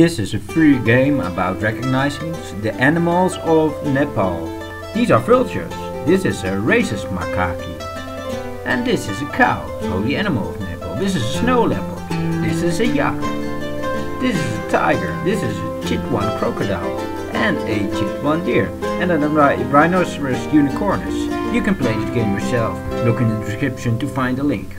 This is a free game about recognizing the animals of Nepal. These are vultures. This is a rhesus macaque. And this is a cow, holy animal of Nepal. This is a snow leopard. This is a yak. This is a tiger. This is a Chitwan crocodile. And a Chitwan deer. And a rhinoceros unicornis. You can play the game yourself. Look in the description to find the link.